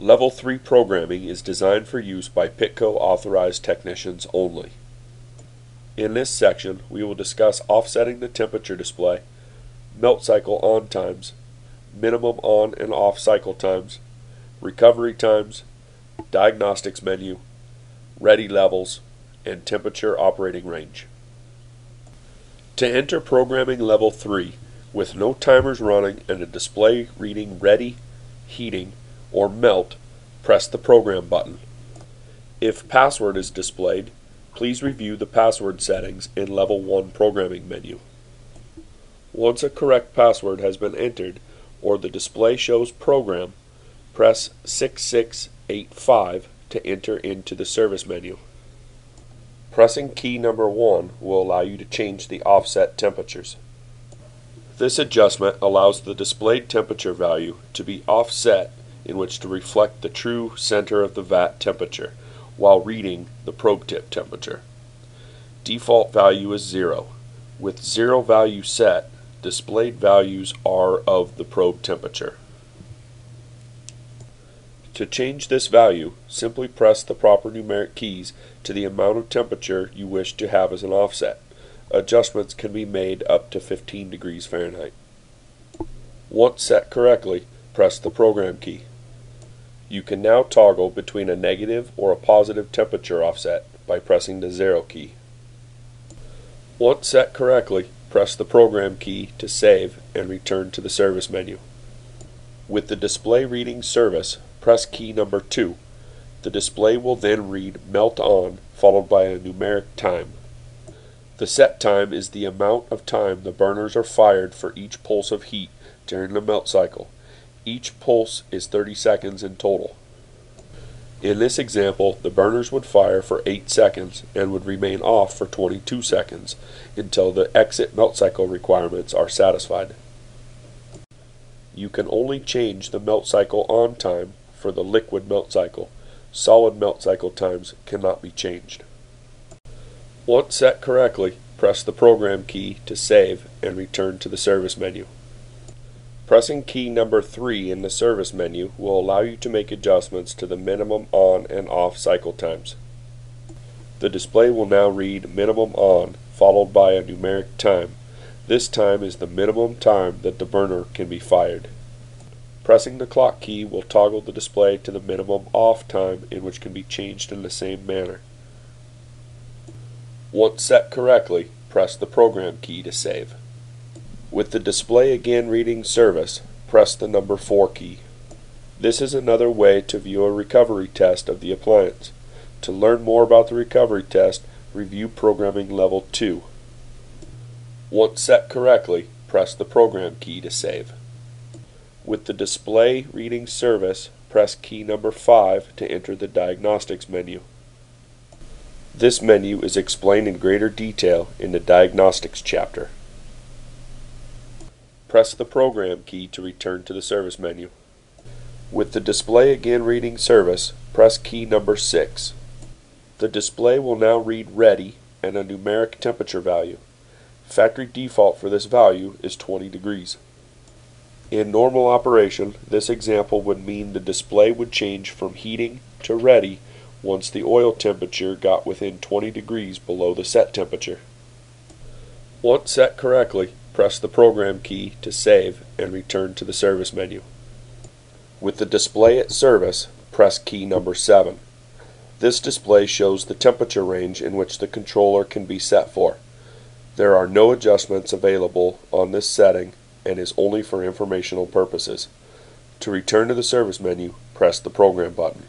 Level 3 programming is designed for use by Pitco authorized technicians only. In this section, we will discuss offsetting the temperature display, melt cycle on times, minimum on and off cycle times, recovery times, diagnostics menu, ready levels, and temperature operating range. To enter programming level 3 with no timers running and a display reading ready, heating, or melt, press the Program button. If password is displayed, please review the password settings in Level 1 Programming menu. Once a correct password has been entered or the display shows Program, press 6685 to enter into the service menu. Pressing key number 1 will allow you to change the offset temperatures. This adjustment allows the displayed temperature value to be offset in which to reflect the true center of the vat temperature while reading the probe tip temperature. Default value is 0. With 0 value set, displayed values are of the probe temperature. To change this value, simply press the proper numeric keys to the amount of temperature you wish to have as an offset. Adjustments can be made up to 15 degrees Fahrenheit. Once set correctly, press the program key. You can now toggle between a negative or a positive temperature offset by pressing the zero key. Once set correctly, press the program key to save and return to the service menu. With the display reading service, press key number 2. The display will then read melt on followed by a numeric time. The set time is the amount of time the burners are fired for each pulse of heat during the melt cycle. Each pulse is 30 seconds in total. In this example, the burners would fire for 8 seconds and would remain off for 22 seconds until the exit melt cycle requirements are satisfied. You can only change the melt cycle on time for the liquid melt cycle. Solid melt cycle times cannot be changed. Once set correctly, press the program key to save and return to the service menu. Pressing key number 3 in the service menu will allow you to make adjustments to the minimum on and off cycle times. The display will now read minimum on followed by a numeric time. This time is the minimum time that the burner can be fired. Pressing the clock key will toggle the display to the minimum off time in which can be changed in the same manner. Once set correctly, press the program key to save. With the display again reading service, press the number 4 key. This is another way to view a recovery test of the appliance. To learn more about the recovery test, review programming level 2. Once set correctly, press the program key to save. With the display reading service, press key number 5 to enter the diagnostics menu. This menu is explained in greater detail in the diagnostics chapter. Press the Program key to return to the service menu. With the display again reading service, press key number 6. The display will now read ready and a numeric temperature value. Factory default for this value is 20 degrees. In normal operation, this example would mean the display would change from heating to ready once the oil temperature got within 20 degrees below the set temperature. Once set correctly, press the Program key to save and return to the service menu. With the display at service, press key number 7. This display shows the temperature range in which the controller can be set for. There are no adjustments available on this setting and is only for informational purposes. To return to the service menu, press the Program button.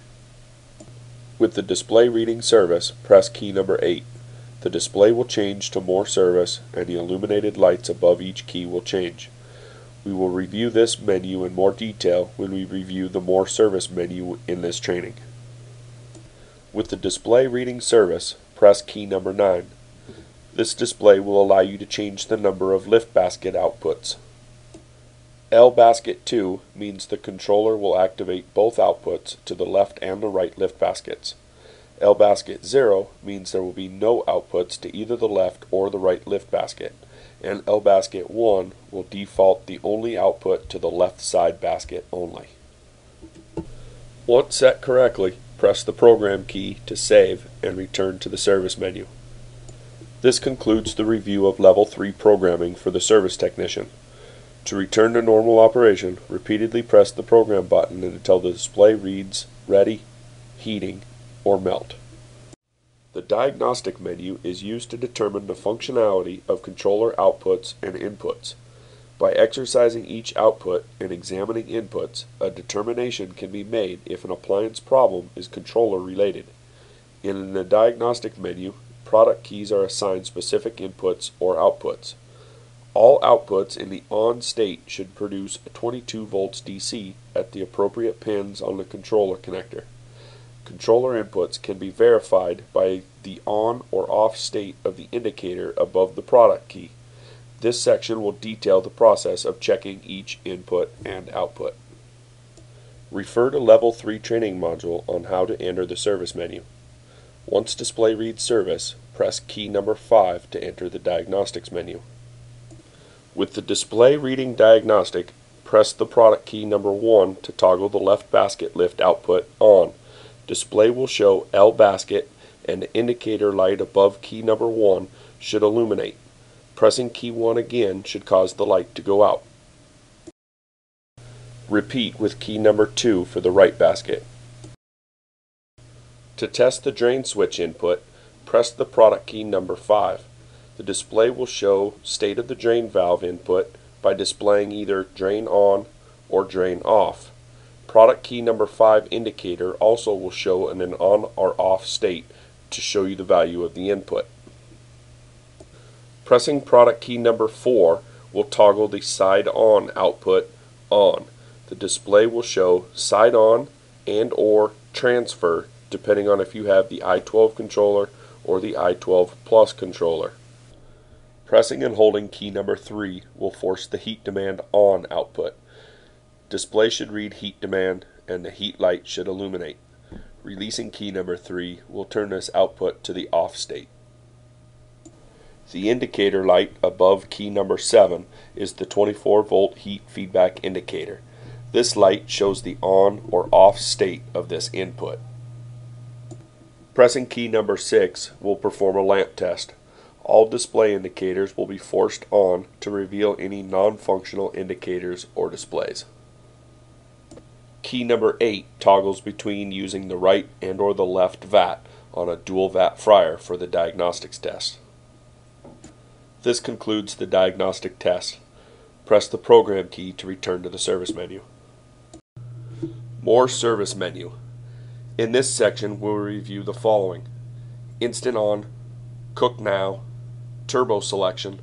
With the display reading service, press key number 8. The display will change to more service and the illuminated lights above each key will change. We will review this menu in more detail when we review the more service menu in this training. With the display reading service, press key number 9. This display will allow you to change the number of lift basket outputs. L basket 2 means the controller will activate both outputs to the left and the right lift baskets. L basket 0 means there will be no outputs to either the left or the right lift basket, and L basket 1 will default the only output to the left side basket only. Once set correctly, press the program key to save and return to the service menu. This concludes the review of Level 3 programming for the service technician. To return to normal operation, repeatedly press the program button until the display reads ready, heating, or melt. The diagnostic menu is used to determine the functionality of controller outputs and inputs. By exercising each output and examining inputs, a determination can be made if an appliance problem is controller related. In the diagnostic menu, product keys are assigned specific inputs or outputs. All outputs in the on state should produce 22 volts DC at the appropriate pins on the controller connector. Controller inputs can be verified by the on or off state of the indicator above the product key. This section will detail the process of checking each input and output. Refer to Level 3 training module on how to enter the service menu. Once display reads service, press key number 5 to enter the diagnostics menu. With the display reading diagnostic, press the product key number 1 to toggle the left basket lift output on. Display will show L basket and the indicator light above key number 1 should illuminate. Pressing key 1 again should cause the light to go out. Repeat with key number 2 for the right basket. To test the drain switch input, press the product key number 5. The display will show state of the drain valve input by displaying either drain on or drain off. Product key number 5 indicator also will show in an on or off state to show you the value of the input. Pressing product key number 4 will toggle the side on output on. The display will show side on and or transfer depending on if you have the i12 controller or the i12 plus controller. Pressing and holding key number 3 will force the heat demand on output. Display should read heat demand and the heat light should illuminate. Releasing key number 3 will turn this output to the off state. The indicator light above key number 7 is the 24 volt heat feedback indicator. This light shows the on or off state of this input. Pressing key number 6 will perform a lamp test. All display indicators will be forced on to reveal any non-functional indicators or displays. Key number 8 toggles between using the right and or the left vat on a dual vat fryer for the diagnostics test. This concludes the diagnostic test. Press the program key to return to the service menu. More service menu. In this section, we'll review the following Instant on, cook now, turbo selection,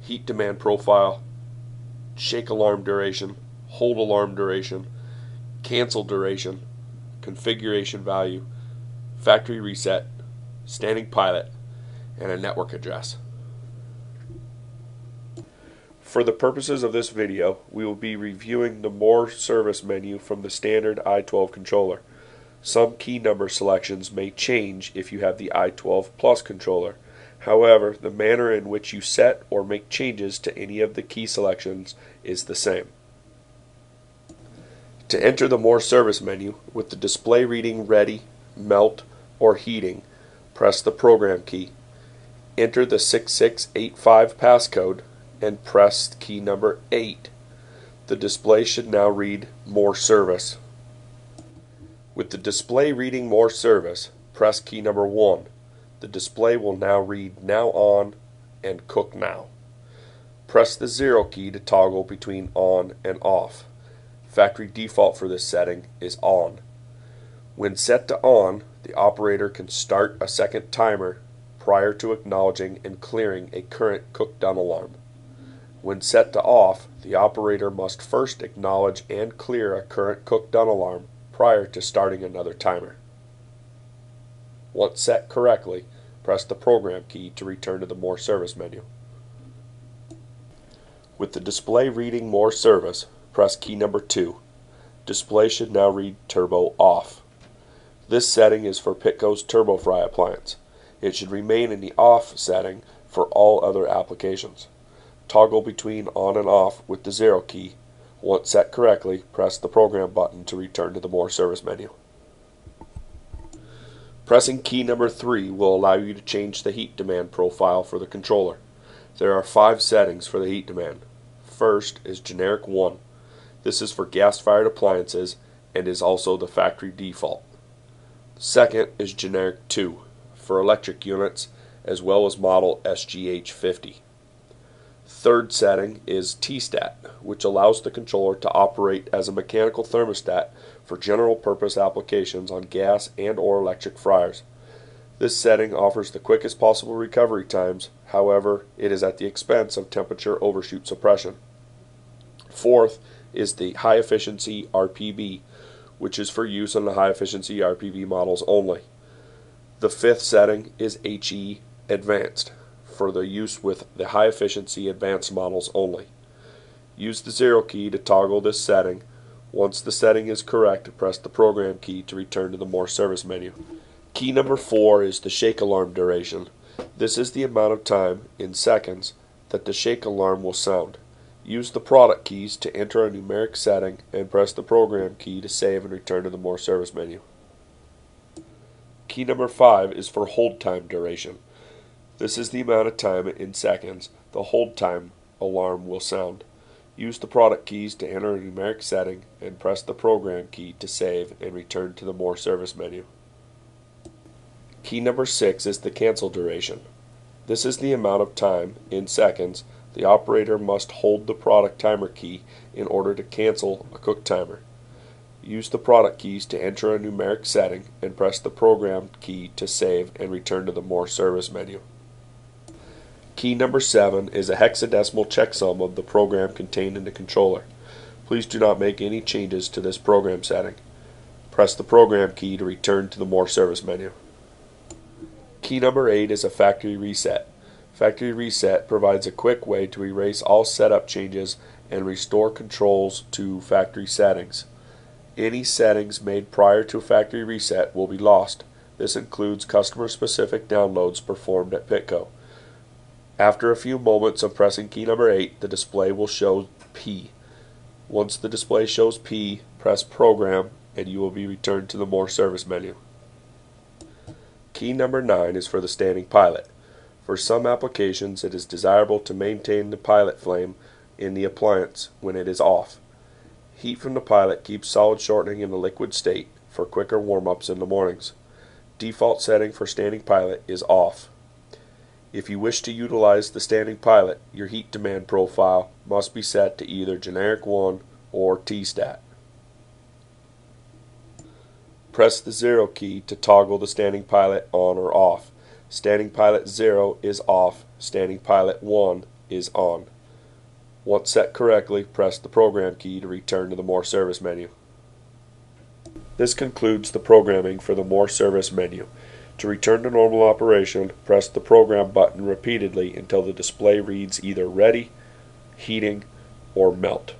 heat demand profile, shake alarm duration, hold alarm duration, cancel duration, configuration value, factory reset, standing pilot, and a network address. For the purposes of this video, we will be reviewing the More Service menu from the standard i12 controller. Some key number selections may change if you have the i12 Plus controller. However, the manner in which you set or make changes to any of the key selections is the same. To enter the More Service menu, with the display reading Ready, Melt, or Heating, press the Program key. Enter the 6685 passcode and press key number 8. The display should now read More Service. With the display reading More Service, press key number 1. The display will now read Now On and Cook Now. Press the 0 key to toggle between on and off. Factory default for this setting is on. When set to on, the operator can start a second timer prior to acknowledging and clearing a current cook done alarm. When set to off, the operator must first acknowledge and clear a current cook done alarm prior to starting another timer. Once set correctly, press the program key to return to the More Service menu. With the display reading More Service, press key number 2. Display should now read Turbo Off. This setting is for Pitco's TurboFry appliance. It should remain in the off setting for all other applications. Toggle between on and off with the 0 key, Once set correctly, press the Program button to return to the More Service menu. Pressing key number 3 will allow you to change the heat demand profile for the controller. There are five settings for the heat demand. First is generic 1. This is for gas-fired appliances and is also the factory default. Second is generic 2 for electric units as well as model SGH50. Third setting is T-stat, which allows the controller to operate as a mechanical thermostat for general purpose applications on gas and or electric fryers. This setting offers the quickest possible recovery times, however, it is at the expense of temperature overshoot suppression. Fourth is the high efficiency RPV, which is for use on the high efficiency RPV models only. The fifth setting is HE Advanced, for the use with the high efficiency advanced models only. Use the zero key to toggle this setting. Once the setting is correct, press the program key to return to the more service menu. Key number four is the shake alarm duration. This is the amount of time, in seconds, that the shake alarm will sound. Use the product keys to enter a numeric setting and press the program key to save and return to the more service menu. Key number five is for hold time duration. This is the amount of time in seconds the hold time alarm will sound. Use the product keys to enter a numeric setting and press the program key to save and return to the more service menu. Key number 6 is the cancel duration. This is the amount of time, in seconds, the operator must hold the product timer key in order to cancel a cook timer. Use the product keys to enter a numeric setting and press the program key to save and return to the more service menu. Key number 7 is a hexadecimal checksum of the program contained in the controller. Please do not make any changes to this program setting. Press the program key to return to the More Service menu. Key number 8 is a factory reset. Factory reset provides a quick way to erase all setup changes and restore controls to factory settings. Any settings made prior to factory reset will be lost. This includes customer specific downloads performed at Pitco. After a few moments of pressing key number 8, the display will show P. Once the display shows P, press Program and you will be returned to the More Service menu. Key number 9 is for the standing pilot. For some applications, it is desirable to maintain the pilot flame in the appliance when it is off. Heat from the pilot keeps solid shortening in the liquid state for quicker warm-ups in the mornings. Default setting for standing pilot is off. If you wish to utilize the standing pilot, your heat demand profile must be set to either generic 1 or T-stat. Press the 0 key to toggle the standing pilot on or off. Standing pilot 0 is off, standing pilot 1 is on. Once set correctly, press the program key to return to the More Service menu. This concludes the programming for the More Service menu. To return to normal operation, press the program button repeatedly until the display reads either ready, heating, or melt.